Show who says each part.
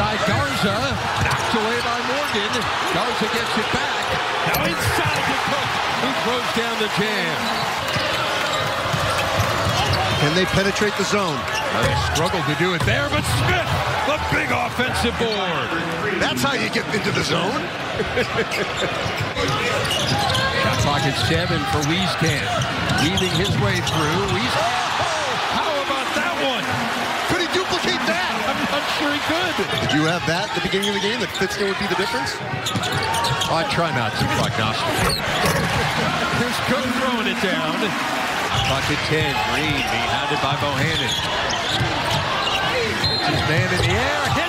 Speaker 1: inside Garza. Knocked away by Morgan. Garza gets it back. Now inside to Cook. He throws down the jam.
Speaker 2: Can they penetrate the zone?
Speaker 1: Now they struggled to do it there, but Smith, the big offensive board.
Speaker 2: That's how you get into the zone.
Speaker 1: Shot pocket seven for Wieskamp. Weaving his way through. Wieskamp. Not sure.
Speaker 2: Did you have that at the beginning of the game that Fitzner would be the difference?
Speaker 1: I try not to prognosticate. Here's Cook throwing it down. Pocket 10. Green being hounded by Bohannon. It's his man in the air,